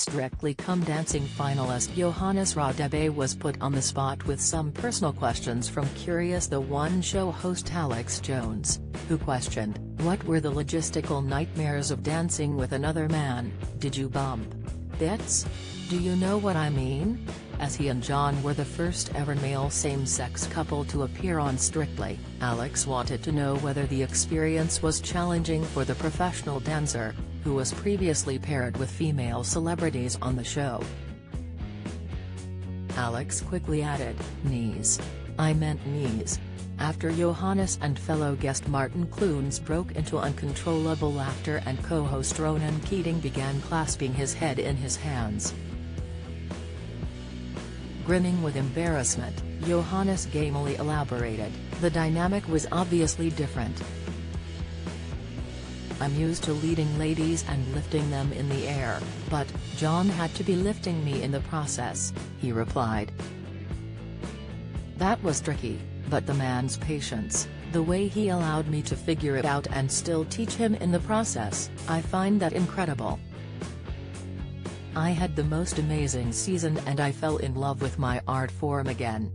Strictly Come Dancing finalist Johannes Radebe was put on the spot with some personal questions from Curious The One show host Alex Jones, who questioned, what were the logistical nightmares of dancing with another man, did you bump? Bits? Do you know what I mean? As he and John were the first ever male same-sex couple to appear on Strictly, Alex wanted to know whether the experience was challenging for the professional dancer, who was previously paired with female celebrities on the show. Alex quickly added, knees. I meant knees. After Johannes and fellow guest Martin Clunes broke into uncontrollable laughter and co-host Ronan Keating began clasping his head in his hands. Grinning with embarrassment, Johannes gamely elaborated, the dynamic was obviously different. I'm used to leading ladies and lifting them in the air, but, John had to be lifting me in the process, he replied. That was tricky, but the man's patience, the way he allowed me to figure it out and still teach him in the process, I find that incredible. I had the most amazing season and I fell in love with my art form again.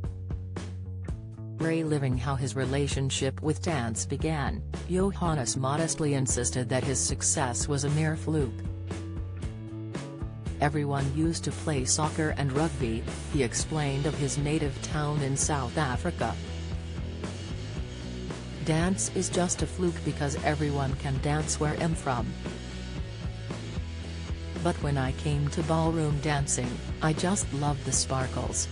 Reliving how his relationship with dance began, Johannes modestly insisted that his success was a mere fluke. Everyone used to play soccer and rugby, he explained of his native town in South Africa. Dance is just a fluke because everyone can dance where I'm from. But when I came to ballroom dancing, I just loved the sparkles.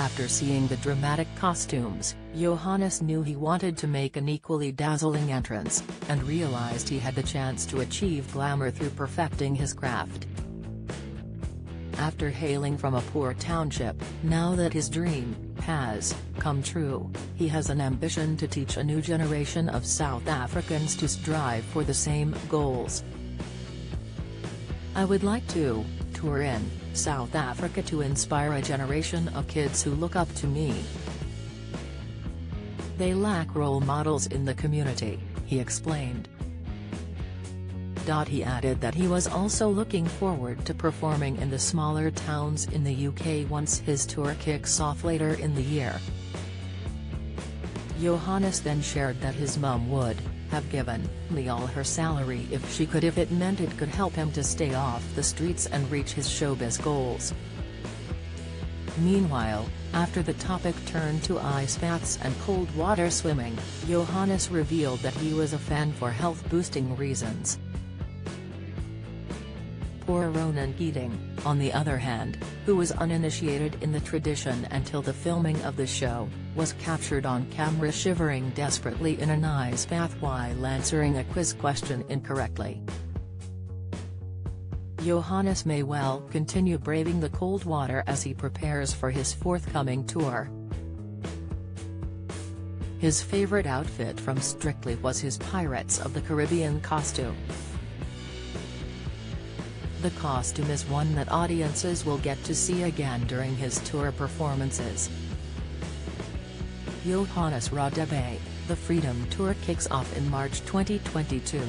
After seeing the dramatic costumes, Johannes knew he wanted to make an equally dazzling entrance, and realized he had the chance to achieve glamour through perfecting his craft. After hailing from a poor township, now that his dream has come true, he has an ambition to teach a new generation of South Africans to strive for the same goals. I would like to tour in South Africa to inspire a generation of kids who look up to me. They lack role models in the community, he explained. He added that he was also looking forward to performing in the smaller towns in the UK once his tour kicks off later in the year. Johannes then shared that his mum would have given me all her salary if she could if it meant it could help him to stay off the streets and reach his showbiz goals. Meanwhile, after the topic turned to ice baths and cold water swimming, Johannes revealed that he was a fan for health-boosting reasons. Poor Ronan Keating, on the other hand, who was uninitiated in the tradition until the filming of the show, was captured on camera shivering desperately in an ice bath while answering a quiz question incorrectly. Johannes may well continue braving the cold water as he prepares for his forthcoming tour. His favorite outfit from Strictly was his Pirates of the Caribbean costume. The costume is one that audiences will get to see again during his tour performances. Johannes Radebe, the Freedom Tour kicks off in March 2022.